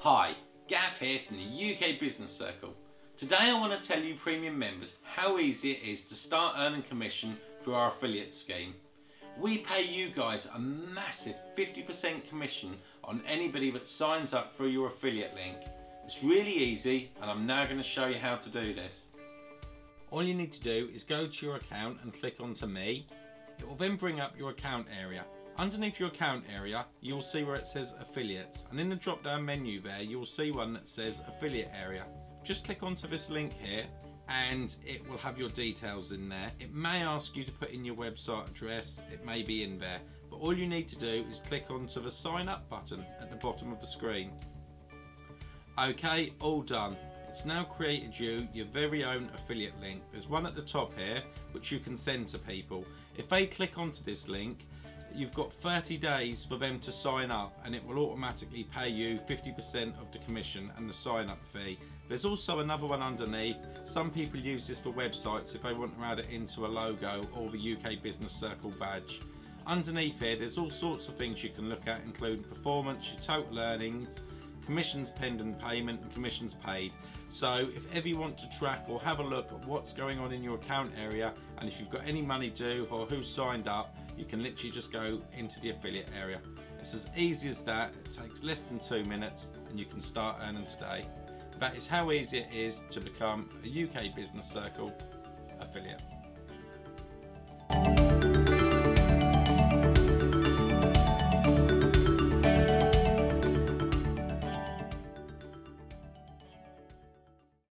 Hi, Gav here from the UK Business Circle. Today I want to tell you premium members how easy it is to start earning commission through our affiliate scheme. We pay you guys a massive 50% commission on anybody that signs up through your affiliate link. It's really easy and I'm now going to show you how to do this. All you need to do is go to your account and click onto me. It will then bring up your account area. Underneath your account area, you'll see where it says affiliates and in the drop down menu there, you'll see one that says affiliate area. Just click onto this link here and it will have your details in there. It may ask you to put in your website address, it may be in there, but all you need to do is click onto the sign up button at the bottom of the screen. Okay, all done. It's now created you your very own affiliate link. There's one at the top here which you can send to people. If they click onto this link, you've got 30 days for them to sign up and it will automatically pay you 50% of the commission and the sign up fee. There's also another one underneath. Some people use this for websites if they want to add it into a logo or the UK Business Circle badge. Underneath here there's all sorts of things you can look at including performance, your total earnings, commissions pending payment and commissions paid. So if ever you want to track or have a look at what's going on in your account area and if you've got any money due or who's signed up, you can literally just go into the affiliate area. It's as easy as that, it takes less than two minutes and you can start earning today. That is how easy it is to become a UK Business Circle affiliate.